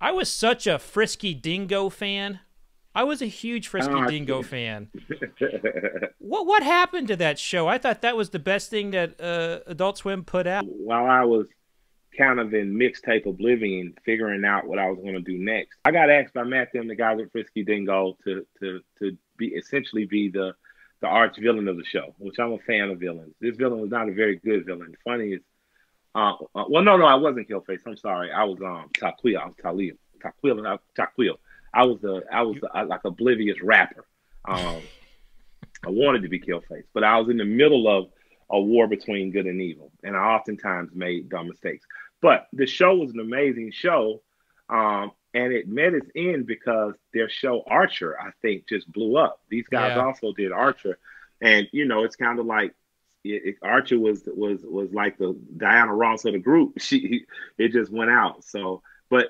I was such a Frisky Dingo fan. I was a huge Frisky Oh, Dingo fan. What what happened to that show? I thought that was the best thing that uh, Adult Swim put out. While I was kind of in mixtape oblivion, figuring out what I was going to do next, I got asked by Matt them, the guys at Frisky Dingo, to to to be essentially be the the arch villain of the show, which I'm a fan of villains. This villain was not a very good villain. Funny is, uh, uh, well, no, no, I wasn't Killface. I'm sorry, I was um Taqu'il. I was Talil. Taqu'il. Taqu'il. I was the I was the, uh, like oblivious rapper. Um, I wanted to be Killface, but I was in the middle of a war between good and evil, and I oftentimes made dumb mistakes. But the show was an amazing show, um, and it met its end because their show Archer, I think, just blew up. These guys Yeah. also did Archer, and you know, it's kind of like it- Archer was was was like the Diana Ross of the group. She it just went out. So, but